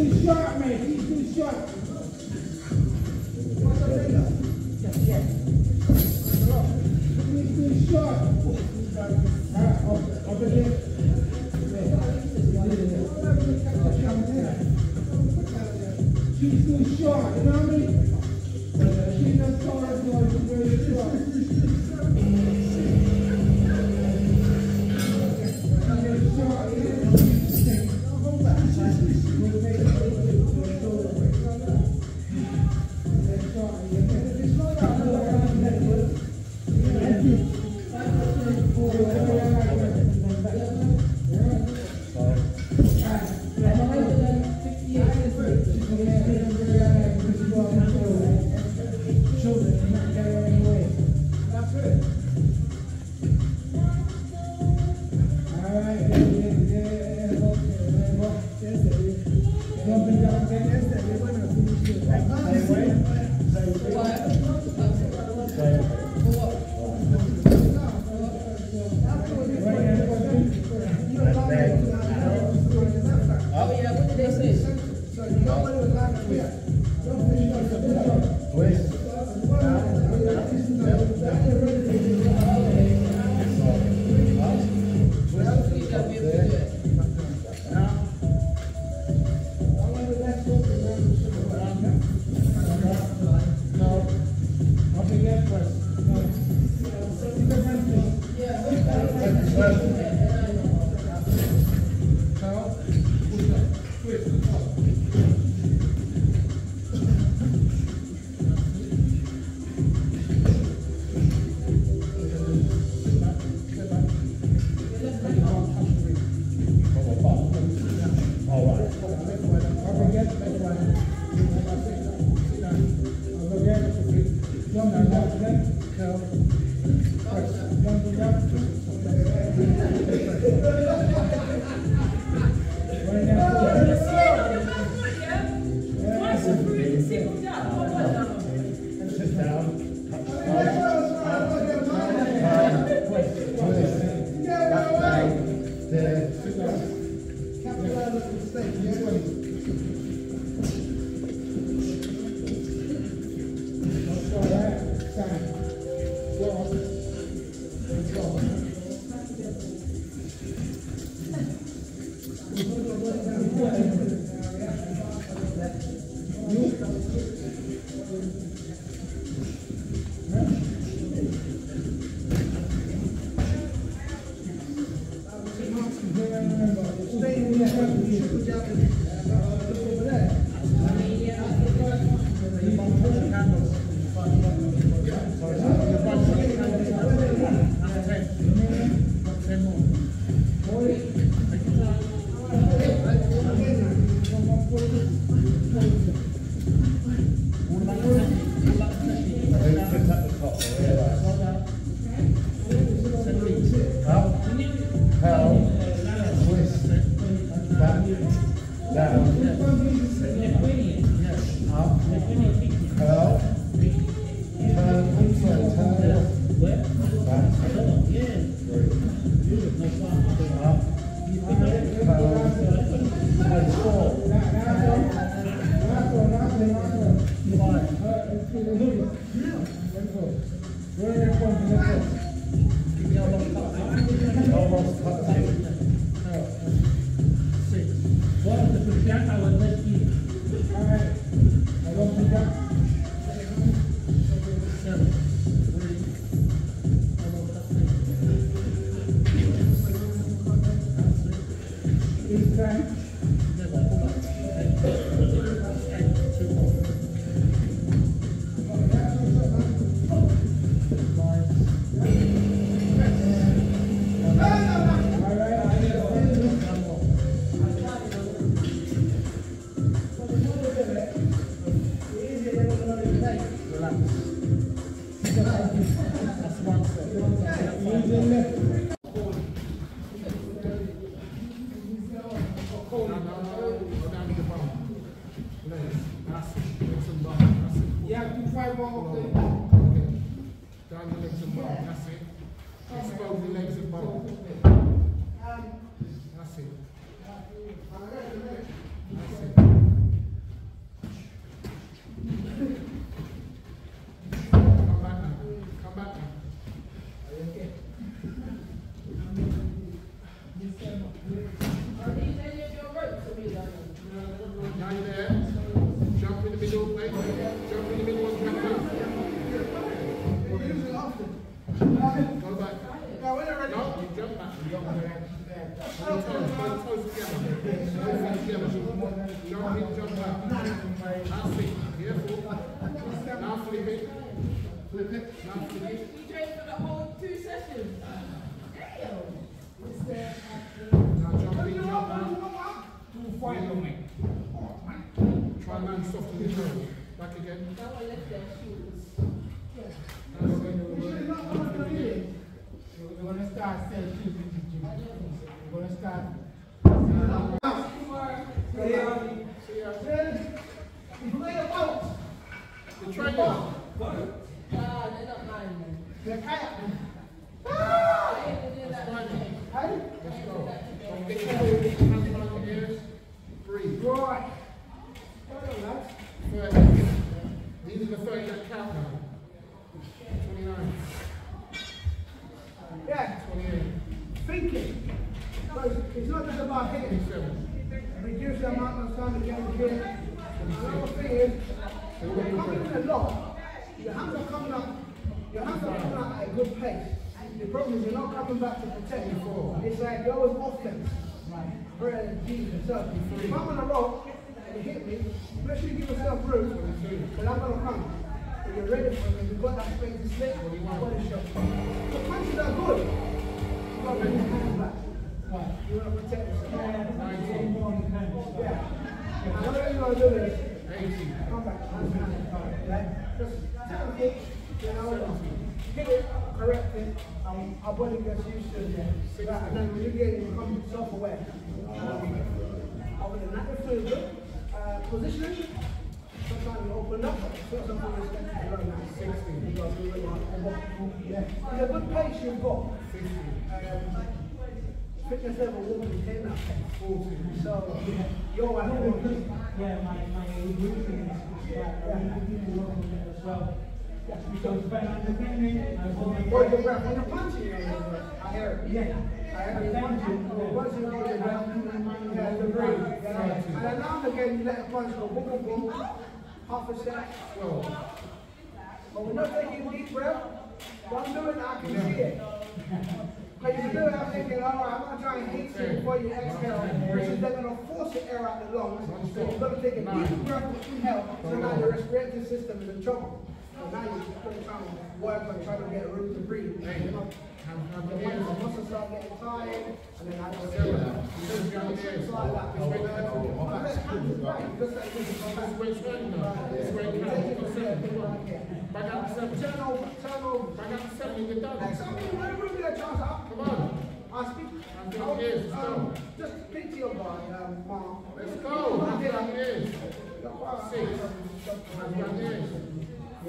Come Amém. Yeah, do five more, okay. Down your legs and bum, that's it. Expose your legs and bum. That's it. We're going Hey, Let's go. Right. Well done, lads. 30. These are the 30 that count now. 29. Yeah, 28. thinking. So it's, it's not just about hitting. 27. Reduce the amount of time to get in here. Another thing is, when you're coming in a lot, your hands are coming up, your hands are coming up at a good pace. The problem is you're not coming back to protect. It's like you're always offense. Very deep and so. If I'm on a rope and you hit me, make sure you give yourself room, because I'm gonna come. If you're ready for it, you've got that space to slip, body shot. The punches are good. You gotta bring your hands back. You wanna protect yourself. Yeah. And what you wanna do is 80. come back, hands behind the car, right? You hit it, correct it, and our body gets used to it. Right, and then when you get it, you become self-aware. Other than that, good. Uh, positioning, sometimes you open up, so something is going to 60, because we really want to Yeah. It's a good pace you've got. 50. Um, fitness level will be 10 now. 40. So, you're at 40. Yeah, my, my routine is like, I need to work on it as well. I you're punching, I. Yeah. I punching. Once you hold your breath, you have to breathe. Yeah. And then now the punch go boom, boom, half a step. 12. But we're taking a deep breath. Don't do it, I can see it. Because you it, I'm thinking, all right, I'm going to hit you before you exhale, is they're going to force the air out the lungs. So you've got to take a deep breath with inhale, so now your respiratory system is in trouble. So now you're just and work on trying to get room to breathe. You know, Hands the your muscles start getting tired, and then I just Seven. Hands behind your ears. It's like that. This way it counts. Oh, that's good, right. This is This way it's right now. This way it counts. Go seven. Come on. Back out to seven. Turn over, turn over. Back out to seven. You're done. Next time you want to chance, I'll Come on. I speak. I'm doing this, um. Just speak to your body, um, mom. Let's go. Behind your ears. Six. Hands behind your ears. I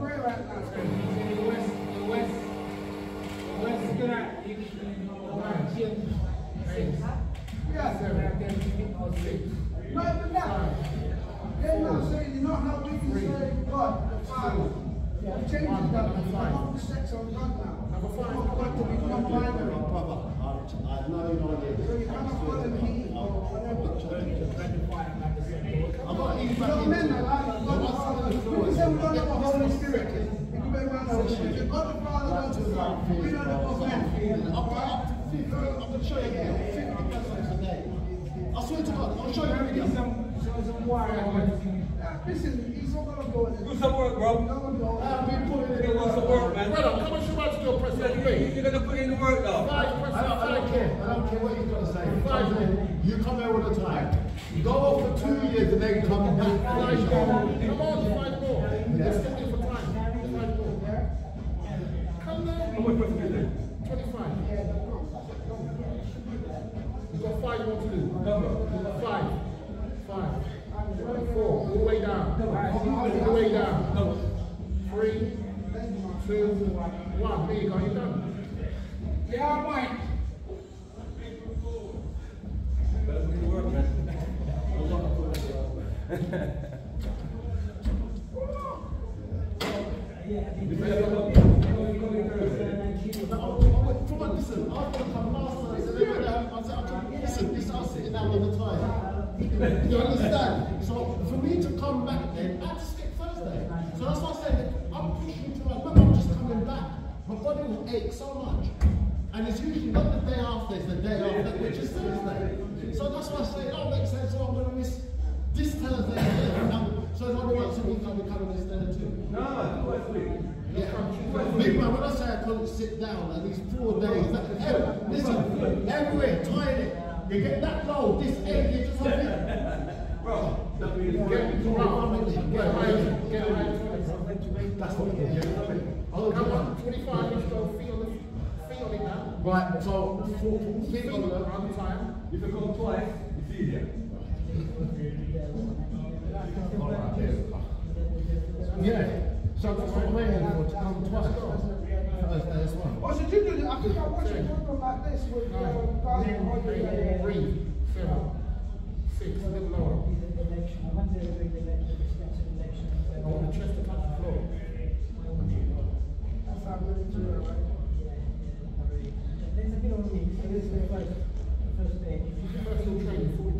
pray right now. Ten. West, West, West is gonna, you can change. Eight. Yeah. Seven. Six. Not even that. They're not saying, you know how we can say God, the Father. We change One. it now. Number We five. want the sex on God now. Number five. We want God to become binary. Brother, I I know you know this. So you cannot call him he or whatever. I'm not even back No into men it. are like God the Father. We say we don't have a Holy Spirit. You can be around the Holy Spirit. God the Father, God a. Gonna show you again. Fifty pesos a day. I swear to God, I'll show you a video. Listen, he's not gonna go. Do some work, bro. In. I've been putting in want some work, man. Brother, how much you want to do press up? You're gonna put in the work, though. Press I don't, I don't care. I don't care what you're gonna say. Five. You come here all the time. You go off for two years and then come back. Come on, five more. Let's You understand? So for me to come back I to skip Thursday. So that's why I said I'm pushing to I'm just coming back. My body will ache so much. And it's usually not the day after, it's the day after, which is Thursday. So that's why I say, oh, makes sense. So I'm going to miss this again. Now, So it's only once a week I'll be coming instead of two. No, or three. Yeah. Man, when I say I couldn't sit down at least four days, that, hey, listen, everywhere, toilet, you get that low, this egg, you just have it. Bro, that Get get right. Get right. Get right. That's what it is. Oh, Come on. 25 inch go. Feet on the feet on it now. Right, so, four, Feet on the the, time. If you go twice, it's easier. Yeah, so that's what I'm waiting for, to come twice. Thursday as well. Oh, so you do this? I think I watched a program like this with on holiday. eight, three, a little lower. I want the chest to touch the floor. That's how I'm really doing it, right? Personal training, 40 pound an hour.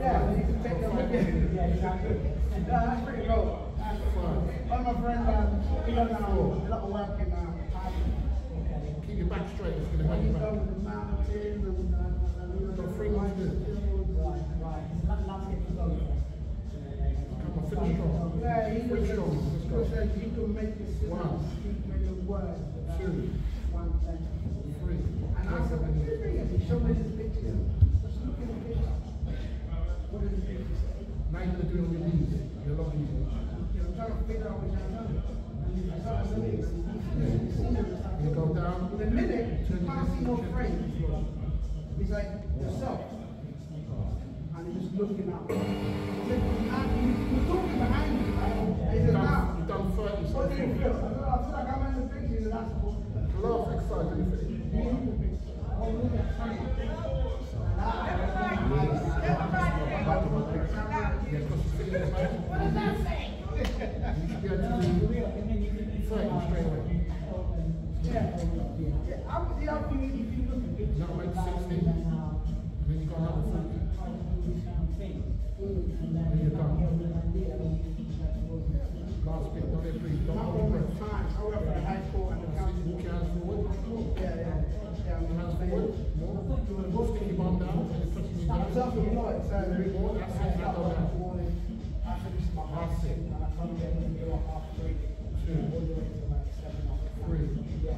Yeah, that's you. Yeah, that's pretty cool. One of my friends, um, he does um, a in um, does Got three months Now make 60. Then you got another 40. Then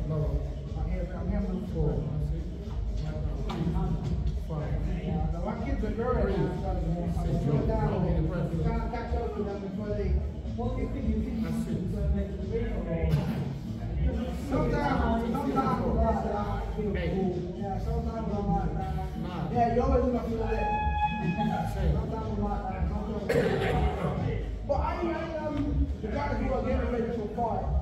Lower. I'm for Four. now. My kids down to yeah, yeah, you always look feel that. Sometimes I'm like. But I, I, um, the guys who are getting ready for fight,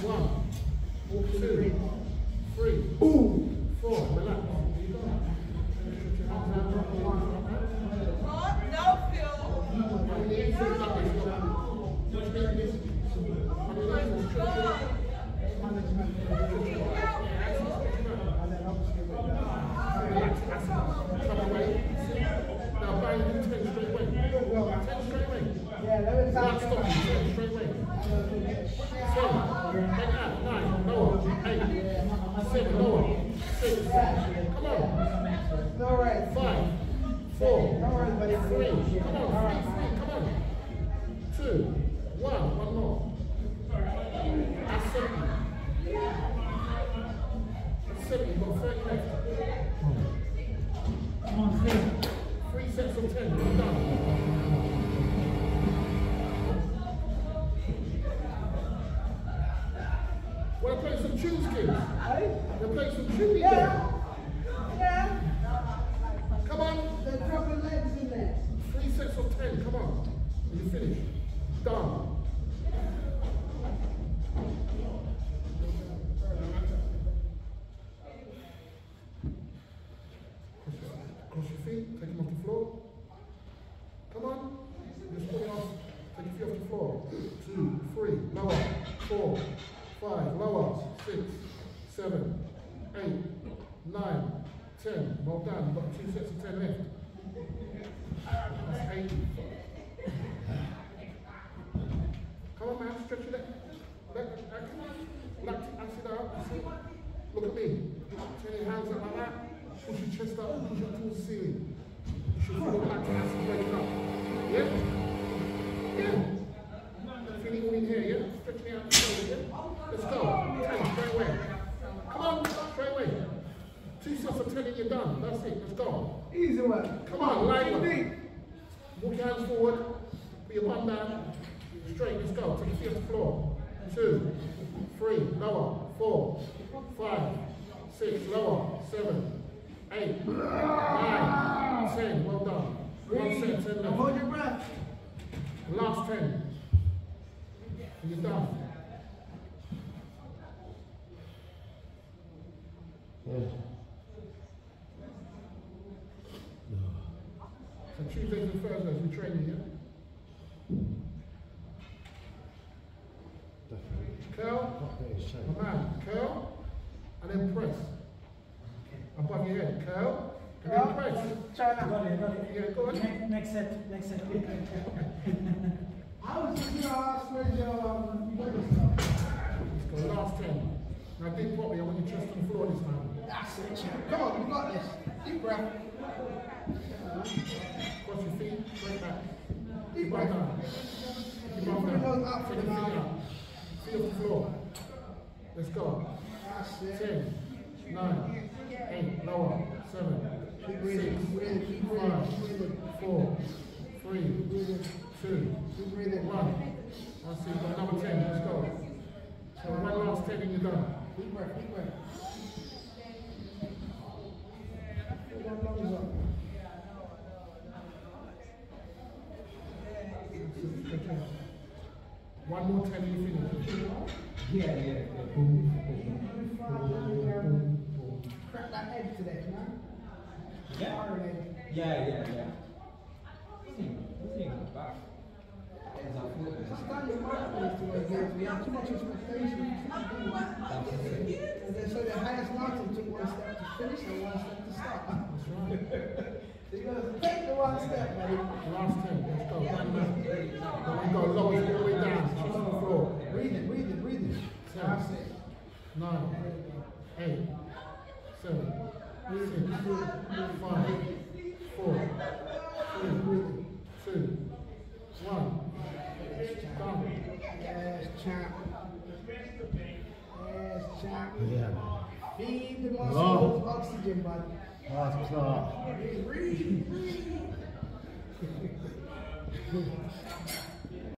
One, Walk to eight, nine, ten. Well done. Got two sets of ten left. That's eight. Come on, man, stretch your leg. Leg, leg, lactic acid out. Look at me. Turn your hands up like that. Push your chest up. Push it towards the ceiling. You should feel lactic acid breaking up. Yeah? Yeah. Feel it all in here, yeah? Stretching it out. slowly, Yeah? Let's go. Ten, straight away. Come on, straight away. Two sets of ten and you're done. That's it. Let's go. Easy one. Come on, light one. Deep. Walk your hands forward. Put your bum down. Straight, let's go. Take your feet off the floor. Two, three, lower. Four, five, six, lower. Seven, eight, nine, ten. Well done. One set, ten Now hold your breath. Last ten. You're done. So Tuesdays and Thursdays we train you, yeah? Curl, my man, curl, and then press. Above your head, curl, and then press. Try now. Got it, got it. Yeah, go on. Next, next set. I was just gonna ask where's your um, body stuff. Let's go, last ten. Now dig properly, I want your chest on the floor this time. That's it, champ. Come on, you got this. Deep breath. Cross your feet, straight back. Deep Keep breath. on down. Keep on Bring those up for the your feet now. out. The floor. Let's go. That's it. Ten, nine, eight, lower, seven, Keep breathing, keep breathing, keep breathing, five, four, three, Keep breathing, two, keep breathing. one. I see, got another ten, let's go. So one last ten and you're done. Deep breath, deep breath. Fill them lungs up. Stretch out. One more time and you finish. Yeah, yeah, yeah. Crack that egg today, man. Yeah. Iron egg. Yeah, yeah, yeah. Sim, sim, back. Sometimes it's my place to work here. We have too much expectation. And then so the highest mountain took one step to finish and one step to start. That's right. So you gotta take the one step, buddy. Last ten, let's go. One we go lower all the way down, chest on the floor. Oh, breathe it, breathe it, breathe it. That's it. nine, eight, seven, six, five, four, three, two, one. Done. Yes, champ. Champ. Feed the muscles oxygen, bud. That's Clark. Breathe, breathe, breathe.